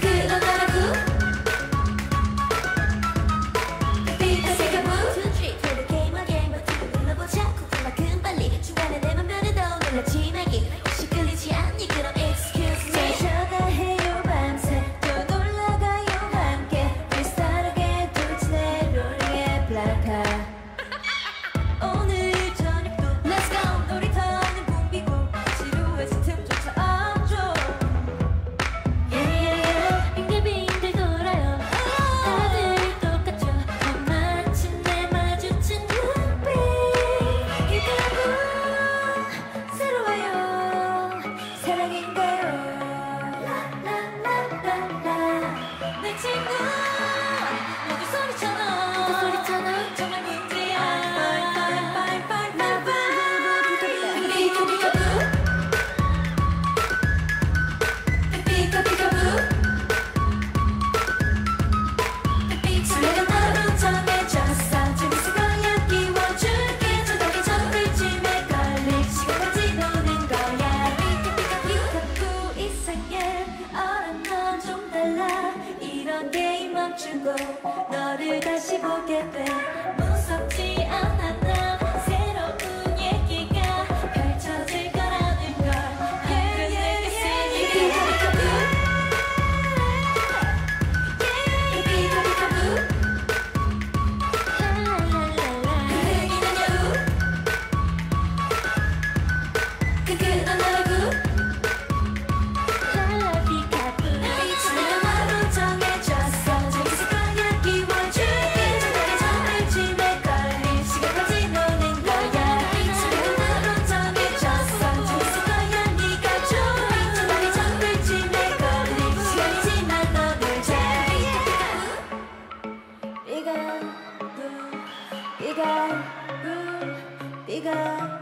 good. 주고 너를 다시 보게 돼. bigger.